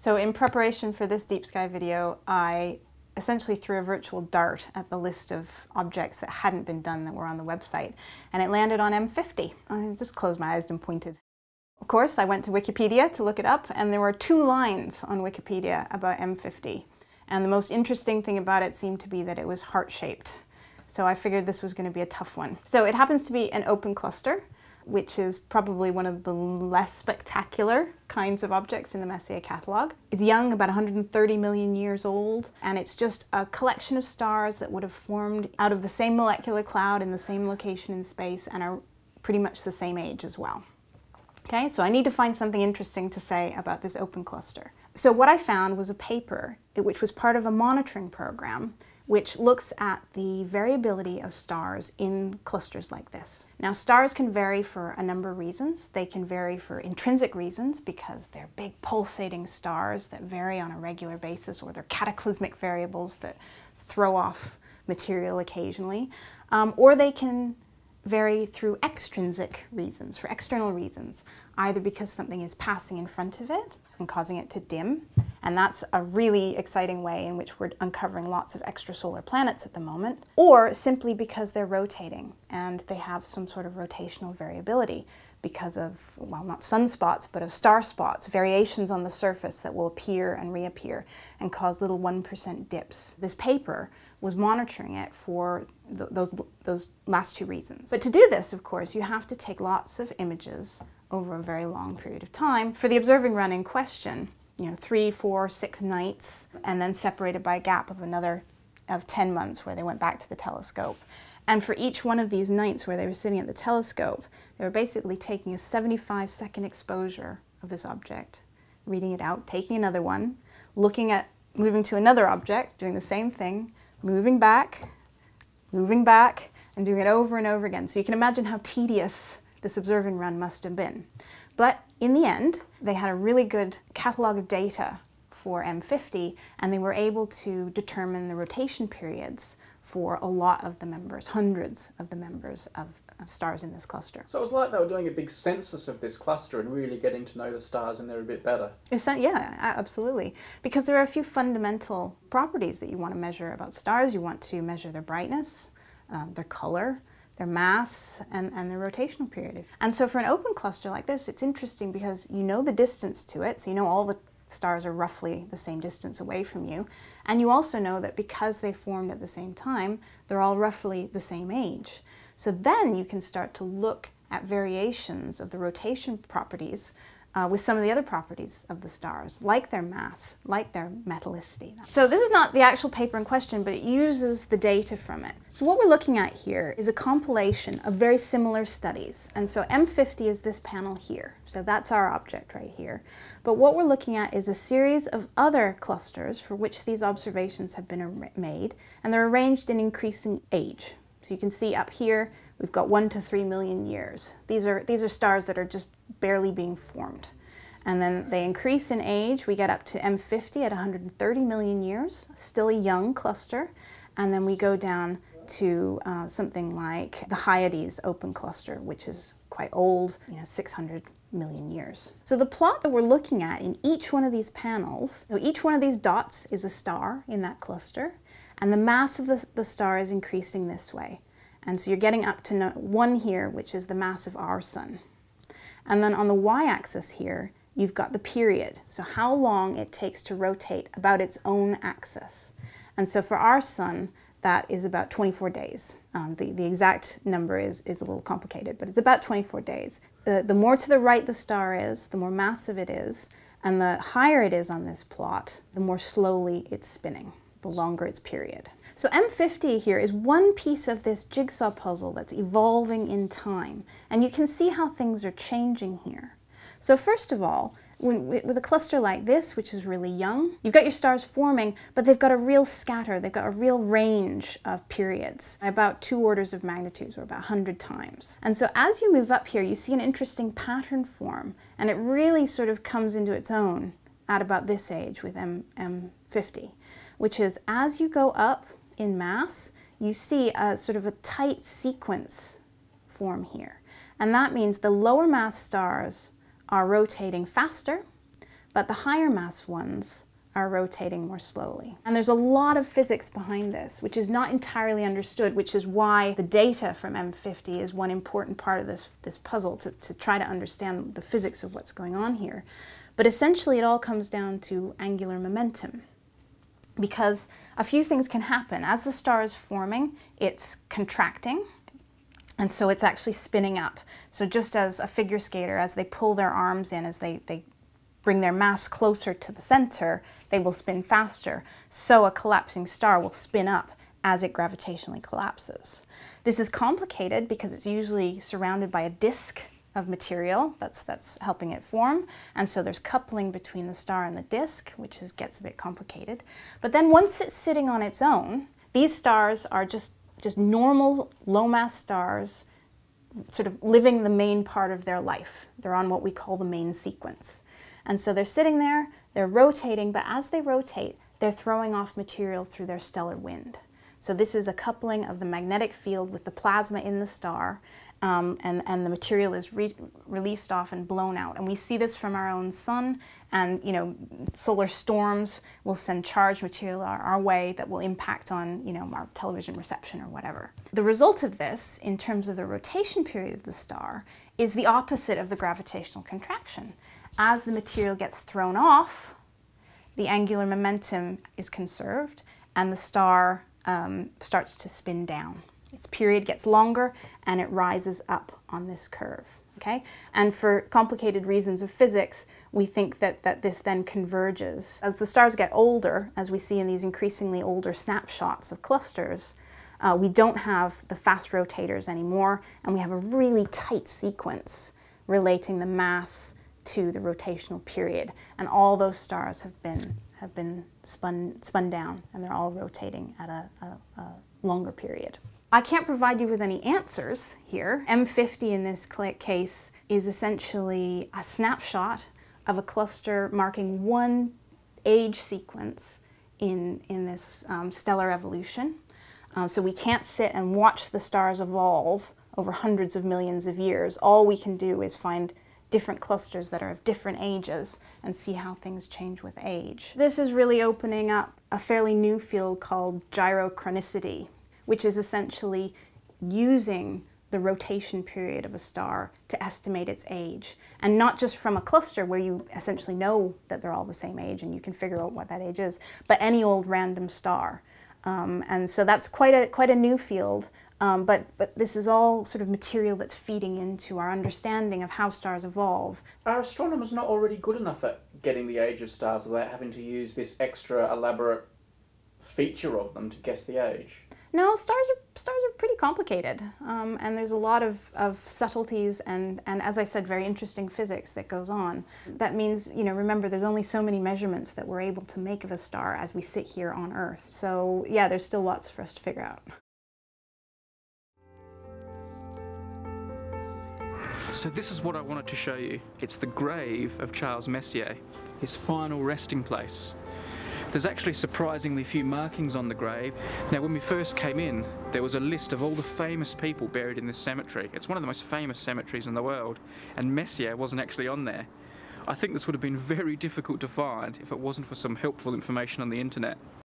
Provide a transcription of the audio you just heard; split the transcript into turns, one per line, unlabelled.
So in preparation for this deep sky video, I essentially threw a virtual dart at the list of objects that hadn't been done that were on the website, and it landed on M50. I just closed my eyes and pointed. Of course, I went to Wikipedia to look it up, and there were two lines on Wikipedia about M50. And the most interesting thing about it seemed to be that it was heart-shaped. So I figured this was going to be a tough one. So it happens to be an open cluster, which is probably one of the less spectacular kinds of objects in the Messier catalogue. It's young, about 130 million years old, and it's just a collection of stars that would have formed out of the same molecular cloud in the same location in space and are pretty much the same age as well. Okay, so I need to find something interesting to say about this open cluster. So what I found was a paper which was part of a monitoring program which looks at the variability of stars in clusters like this. Now stars can vary for a number of reasons. They can vary for intrinsic reasons because they're big pulsating stars that vary on a regular basis or they're cataclysmic variables that throw off material occasionally. Um, or they can vary through extrinsic reasons, for external reasons, either because something is passing in front of it and causing it to dim, and that's a really exciting way in which we're uncovering lots of extrasolar planets at the moment, or simply because they're rotating and they have some sort of rotational variability because of, well, not sunspots, but of star spots, variations on the surface that will appear and reappear and cause little 1% dips. This paper was monitoring it for th those, those last two reasons. But to do this, of course, you have to take lots of images over a very long period of time. For the observing run in question, you know, three, four, six nights, and then separated by a gap of another of 10 months where they went back to the telescope. And for each one of these nights where they were sitting at the telescope, they were basically taking a 75 second exposure of this object, reading it out, taking another one, looking at moving to another object, doing the same thing, moving back, moving back, and doing it over and over again. So you can imagine how tedious this observing run must have been. But in the end, they had a really good catalog of data for M50 and they were able to determine the rotation periods for a lot of the members, hundreds of the members of, of, stars in this cluster.
So it was like they were doing a big census of this cluster and really getting to know the stars in there a bit better.
It's, yeah, absolutely. Because there are a few fundamental properties that you want to measure about stars. You want to measure their brightness, um, their color, their mass, and, and their rotational period. And so for an open cluster like this, it's interesting because you know the distance to it, so you know all the stars are roughly the same distance away from you. And you also know that because they formed at the same time, they're all roughly the same age. So then you can start to look at variations of the rotation properties uh, with some of the other properties of the stars, like their mass, like their metallicity. So this is not the actual paper in question, but it uses the data from it. So what we're looking at here is a compilation of very similar studies. And so M50 is this panel here. So that's our object right here. But what we're looking at is a series of other clusters for which these observations have been made, and they're arranged in increasing age. So you can see up here, we've got one to three million years. These are, these are stars that are just barely being formed. And then they increase in age. We get up to M50 at 130 million years, still a young cluster. And then we go down to uh, something like the Hyades open cluster, which is quite old, you know, 600 million years. So the plot that we're looking at in each one of these panels, so each one of these dots is a star in that cluster, and the mass of the, the star is increasing this way. And so you're getting up to one here, which is the mass of our sun. And then on the y-axis here, you've got the period. So how long it takes to rotate about its own axis. And so for our sun, that is about 24 days. Um, the, the exact number is, is a little complicated, but it's about 24 days. The, the more to the right the star is, the more massive it is, and the higher it is on this plot, the more slowly it's spinning, the longer its period. So M50 here is one piece of this jigsaw puzzle that's evolving in time. And you can see how things are changing here. So first of all, when, with a cluster like this, which is really young, you've got your stars forming, but they've got a real scatter, they've got a real range of periods, about two orders of magnitudes, or about 100 times. And so as you move up here, you see an interesting pattern form, and it really sort of comes into its own at about this age with M M50, which is as you go up in mass, you see a sort of a tight sequence form here. And that means the lower mass stars are rotating faster, but the higher mass ones are rotating more slowly. And there's a lot of physics behind this, which is not entirely understood, which is why the data from M50 is one important part of this, this puzzle to, to try to understand the physics of what's going on here. But essentially it all comes down to angular momentum because a few things can happen. As the star is forming, it's contracting, and so it's actually spinning up. So just as a figure skater, as they pull their arms in, as they, they bring their mass closer to the center, they will spin faster. So a collapsing star will spin up as it gravitationally collapses. This is complicated because it's usually surrounded by a disk of material that's, that's helping it form. And so there's coupling between the star and the disk, which is, gets a bit complicated. But then once it's sitting on its own, these stars are just, just normal low mass stars sort of living the main part of their life. They're on what we call the main sequence. And so they're sitting there, they're rotating, but as they rotate, they're throwing off material through their stellar wind. So this is a coupling of the magnetic field with the plasma in the star, um, and, and the material is re released off and blown out. And we see this from our own sun, and you know, solar storms will send charged material our, our, way that will impact on you know, our television reception or whatever. The result of this, in terms of the rotation period of the star, is the opposite of the gravitational contraction. As the material gets thrown off, the angular momentum is conserved, and the star um, starts to spin down. Its period gets longer and it rises up on this curve. Okay? And for complicated reasons of physics, we think that, that this then converges. As the stars get older, as we see in these increasingly older snapshots of clusters, uh, we don't have the fast rotators anymore, and we have a really tight sequence relating the mass to the rotational period. And all those stars have been, have been spun, spun down, and they're all rotating at a, a, a longer period. I can't provide you with any answers here. M50 in this case is essentially a snapshot of a cluster marking one age sequence in, in this um, stellar evolution. Um, so we can't sit and watch the stars evolve over hundreds of millions of years. All we can do is find different clusters that are of different ages and see how things change with age. This is really opening up a fairly new field called gyrochronology, which is essentially using the rotation period of a star to estimate its age. And not just from a cluster where you essentially know that they're all the same age and you can figure out what that age is, but any old random star. Um, and so that's quite a, quite a new field, um, but, but this is all sort of material that's feeding into our understanding of how stars evolve.
Are astronomers not already good enough at getting the age of stars without having to use this extra elaborate feature of them to guess the age?
No, stars are stars are pretty complicated, um, and there's a lot of, of subtleties and, and, as I said, very interesting physics that goes on. That means, you know, remember, there's only so many measurements that we're able to make of a star as we sit here on Earth. So, yeah, there's still lots for us to figure out.
So this is what I wanted to show you. It's the grave of Charles Messier, his final resting place. There's actually surprisingly few markings on the grave. Now when we first came in, there was a list of all the famous people buried in this cemetery. It's one of the most famous cemeteries in the world, and Messier wasn't actually on there. I think this would have been very difficult to find if it wasn't for some helpful information on the internet.